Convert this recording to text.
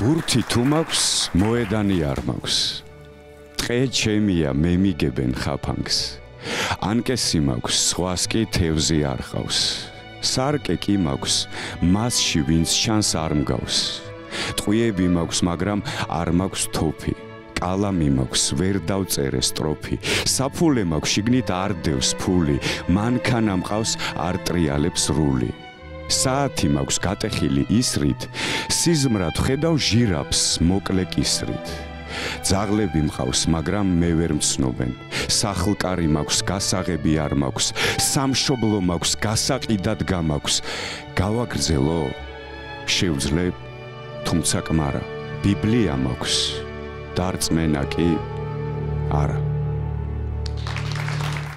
ბურთი თუ მაქვს, მოედანი არ მაქვს. ტყე ჩემია, მე მიგებენ ხაფანგს. ანკესი მაქვს, სხვას კი თევზი არ ყავს. სარკე კი მაქვს, მასში ვინც ჩანს არ მგავს. ტყვიები მაქვს, მაგრამ არ მაქვს თოფი. კალამი მაქვს, ვერ დავწერე სტროფი. საფულე მაქვს, შიგნით არ დევს ფული. მანქანა მყავს, არ ტრიალებს რული. საათი მაქვს გატეხილი ისრით, სიზმრად ხედავ ჟირაფს მოკლე კისრით. ძაღლები მყავს, მაგრამ მე ვერ მცნობენ. სახლკარი მაქვს, გასაღები არ მაქვს. სამშობლო მაქვს, გასაყიდად გამაქვს. გავაგრძელო? შევძლებ, თუმცა კმარა. ბიბლია მაქვს. დარწმენა კი არა.